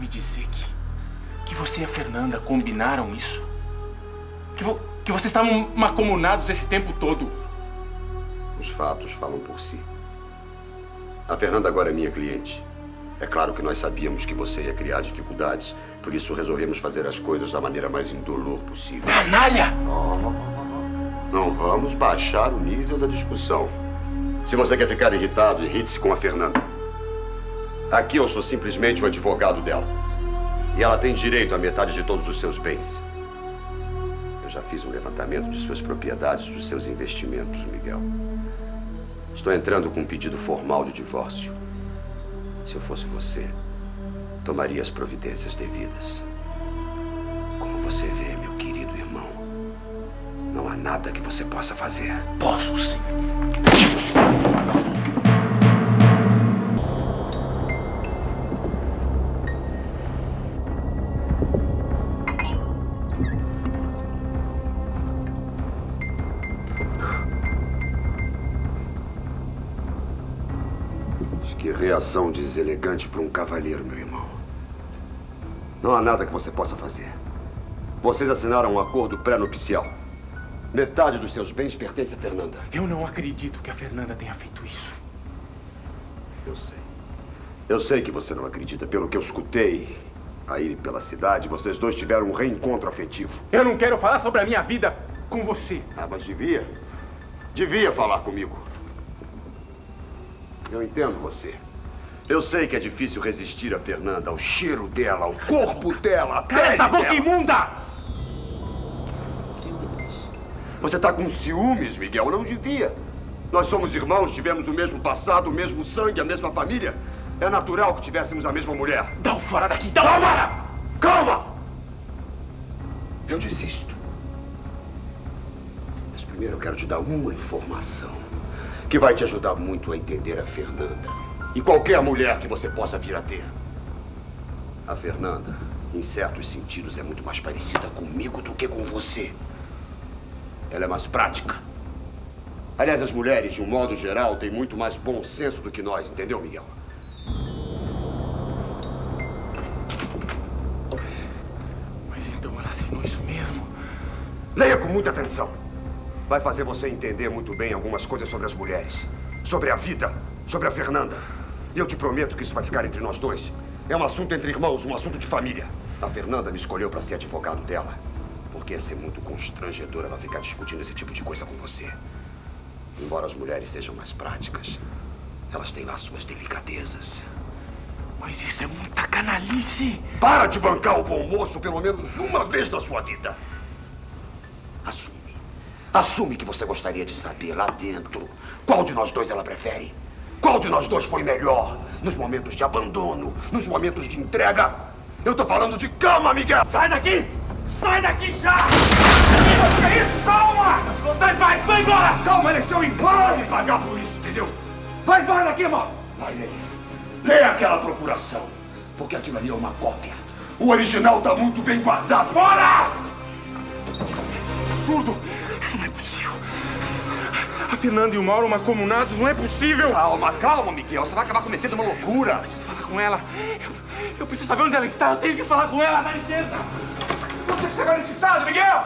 me dizer que, que você e a Fernanda combinaram isso? Que, vo, que vocês estavam macomunados esse tempo todo? Os fatos falam por si. A Fernanda agora é minha cliente. É claro que nós sabíamos que você ia criar dificuldades, por isso resolvemos fazer as coisas da maneira mais indolor possível. Canalha! Não vamos baixar o nível da discussão. Se você quer ficar irritado, irrite-se com a Fernanda. Aqui eu sou simplesmente o advogado dela. E ela tem direito à metade de todos os seus bens. Eu já fiz um levantamento de suas propriedades, dos seus investimentos, Miguel. Estou entrando com um pedido formal de divórcio. Se eu fosse você, tomaria as providências devidas. Como você vê, meu querido irmão, não há nada que você possa fazer. Posso sim. Que reação deselegante para um cavalheiro, meu irmão. Não há nada que você possa fazer. Vocês assinaram um acordo pré-nupcial. Metade dos seus bens pertence a Fernanda. Eu não acredito que a Fernanda tenha feito isso. Eu sei. Eu sei que você não acredita. Pelo que eu escutei aí pela cidade, vocês dois tiveram um reencontro afetivo. Eu não quero falar sobre a minha vida com você. Ah, mas devia. Devia falar comigo. Eu entendo você. Eu sei que é difícil resistir a Fernanda, ao cheiro dela, ao corpo dela, a Cala pele essa boca dela. imunda! Ciúmes. Você tá com ciúmes, Miguel? Não devia. Nós somos irmãos, tivemos o mesmo passado, o mesmo sangue, a mesma família. É natural que tivéssemos a mesma mulher. Dá um fora daqui, dá uma fora! Calma! Eu desisto. Mas primeiro eu quero te dar uma informação que vai te ajudar muito a entender a Fernanda e qualquer mulher que você possa vir a ter. A Fernanda, em certos sentidos, é muito mais parecida comigo do que com você. Ela é mais prática. Aliás, as mulheres, de um modo geral, têm muito mais bom senso do que nós, entendeu, Miguel? Mas então ela assinou isso mesmo. Leia com muita atenção. Vai fazer você entender muito bem algumas coisas sobre as mulheres, sobre a vida, sobre a Fernanda. E eu te prometo que isso vai ficar entre nós dois. É um assunto entre irmãos, um assunto de família. A Fernanda me escolheu para ser advogado dela, porque ia ser muito constrangedor ela ficar discutindo esse tipo de coisa com você. Embora as mulheres sejam mais práticas, elas têm lá suas delicadezas. Mas isso é muita canalice! Para de bancar o bom moço pelo menos uma vez na sua vida. Assume. Assume que você gostaria de saber lá dentro qual de nós dois ela prefere. Qual de nós dois foi melhor nos momentos de abandono, nos momentos de entrega. Eu tô falando de cama, Miguel. Sai daqui! Sai daqui já! Que é isso? Calma! Sai, vai, vai embora! Calma, ele é seu embora pagar por isso, entendeu? Vai embora daqui, mano. Vai, leia. Leia aquela procuração. Porque aquilo ali é uma cópia. O original tá muito bem guardado. Fora! Absurdo! Não é possível. A Fernanda e o Mauro macomunados, não é possível! Calma, calma, Miguel. Você vai acabar cometendo uma loucura. preciso falar com ela. Eu, eu preciso saber onde ela está. Eu tenho que falar com ela. Dá licença. Por que você vai nesse estado, Miguel?